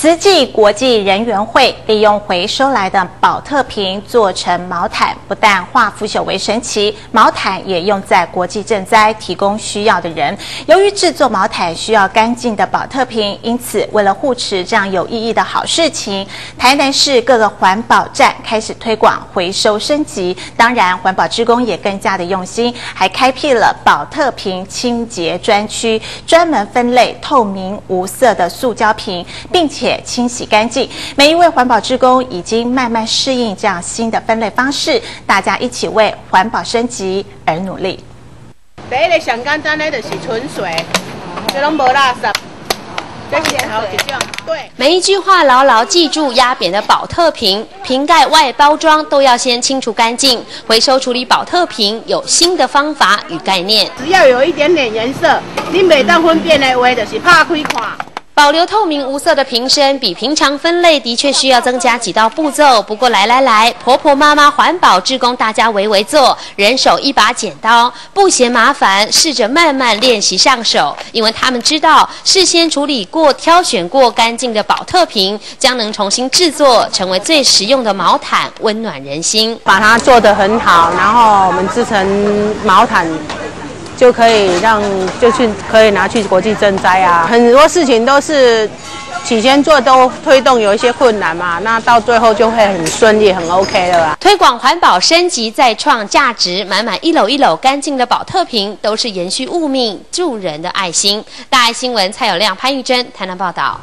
慈济国际人员会利用回收来的保特瓶做成毛毯，不但化腐朽为神奇，毛毯也用在国际赈灾，提供需要的人。由于制作毛毯需要干净的保特瓶，因此为了护持这样有意义的好事情，台南市各个环保站开始推广回收升级。当然，环保职工也更加的用心，还开辟了保特瓶清洁专区，专门分类透明无色的塑胶瓶，并且。且清洗干净，每一位环保职工已经慢慢适应这样新的分类方式，大家一起为环保升级而努力。第一个上简单的就是纯水，这拢无垃圾。这是好一种。对，每一句话牢牢记住，压扁的保特瓶瓶盖外包装都要先清除干净。回收处理保特瓶有新的方法与概念，只要有一点点颜色，你每当分辨的话就是拍开看。保留透明无色的瓶身，比平常分类的确需要增加几道步骤。不过来来来，婆婆妈妈环保志工，大家围围坐，人手一把剪刀，不嫌麻烦，试着慢慢练习上手。因为他们知道，事先处理过、挑选过干净的保特瓶，将能重新制作，成为最实用的毛毯，温暖人心。把它做得很好，然后我们制成毛毯。就可以让，就去可以拿去国际赈灾啊！很多事情都是起先做都推动有一些困难嘛，那到最后就会很顺利，很 OK 的啦。推广环保升级再创价值，满满一篓一篓干净的保特瓶，都是延续物命助人的爱心。大爱新闻蔡有亮、潘玉珍台南报道。